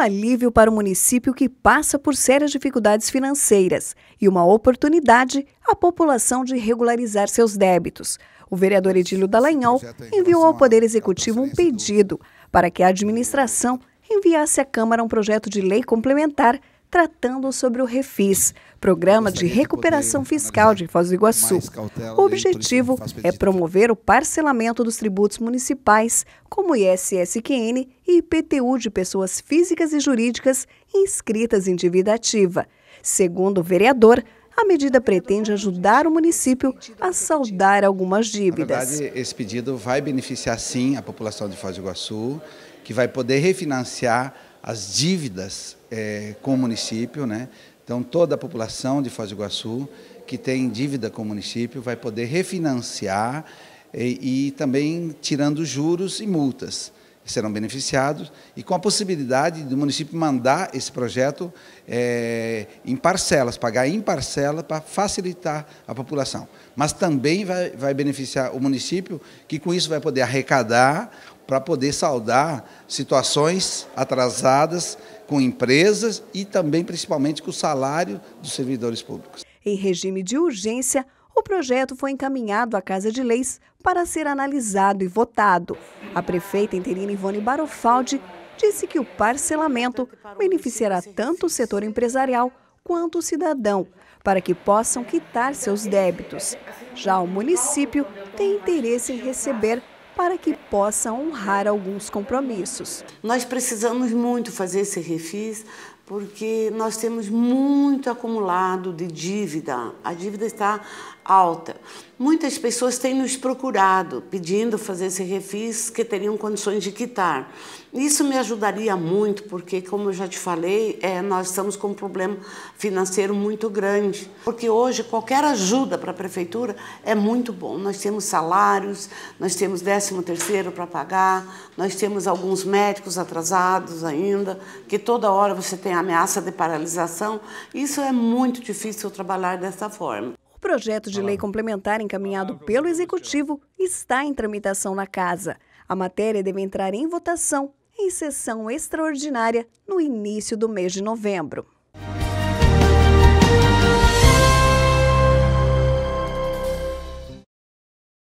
alívio para o município que passa por sérias dificuldades financeiras e uma oportunidade à população de regularizar seus débitos. O vereador Edílio Dallagnol enviou ao Poder Executivo um pedido para que a administração enviasse à Câmara um projeto de lei complementar tratando sobre o Refis, Programa de Recuperação Fiscal de Foz do Iguaçu. O objetivo é promover o parcelamento dos tributos municipais, como ISSQN e IPTU de pessoas físicas e jurídicas inscritas em dívida ativa. Segundo o vereador, a medida pretende ajudar o município a saldar algumas dívidas. Na verdade, esse pedido vai beneficiar sim a população de Foz do Iguaçu, que vai poder refinanciar as dívidas é, com o município, né? Então toda a população de Foz do Iguaçu que tem dívida com o município vai poder refinanciar e, e também tirando juros e multas serão beneficiados e com a possibilidade do município mandar esse projeto é, em parcelas, pagar em parcela para facilitar a população. Mas também vai, vai beneficiar o município, que com isso vai poder arrecadar para poder saldar situações atrasadas com empresas e também, principalmente, com o salário dos servidores públicos. Em regime de urgência, o projeto foi encaminhado à Casa de Leis para ser analisado e votado. A prefeita interina Ivone Barofaldi disse que o parcelamento beneficiará tanto o setor empresarial quanto o cidadão, para que possam quitar seus débitos. Já o município tem interesse em receber para que possa honrar alguns compromissos. Nós precisamos muito fazer esse refis porque nós temos muito acumulado de dívida. A dívida está alta. Muitas pessoas têm nos procurado pedindo fazer esse refis que teriam condições de quitar. Isso me ajudaria muito, porque, como eu já te falei, é, nós estamos com um problema financeiro muito grande. Porque hoje qualquer ajuda para a prefeitura é muito bom. Nós temos salários, nós temos 13 terceiro para pagar, nós temos alguns médicos atrasados ainda, que toda hora você tem ameaça de paralisação. Isso é muito difícil trabalhar dessa forma. O projeto de lei complementar encaminhado pelo Executivo está em tramitação na Casa. A matéria deve entrar em votação em sessão extraordinária no início do mês de novembro.